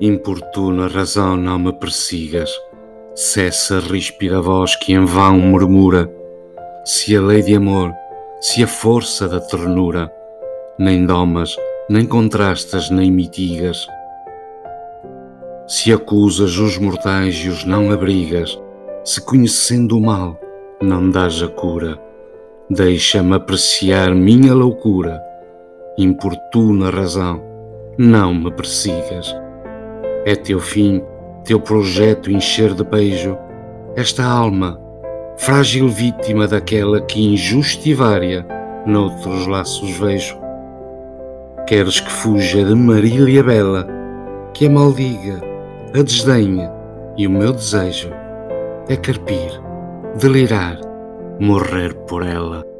Importuna razão não me persigas, cessa ríspida voz que em vão murmura, se a lei de amor, se a força da ternura, nem domas, nem contrastas, nem mitigas. Se acusas os mortais e os não abrigas, se conhecendo o mal, não dás a cura, deixa-me apreciar minha loucura, importuna razão, não me persigas. É teu fim, teu projeto encher de beijo esta alma, frágil vítima daquela que injusta e vária noutros laços vejo. Queres que fuja de Marília Bela, que a maldiga, a desdenha, e o meu desejo é carpir, delirar, morrer por ela.